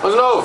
What's love?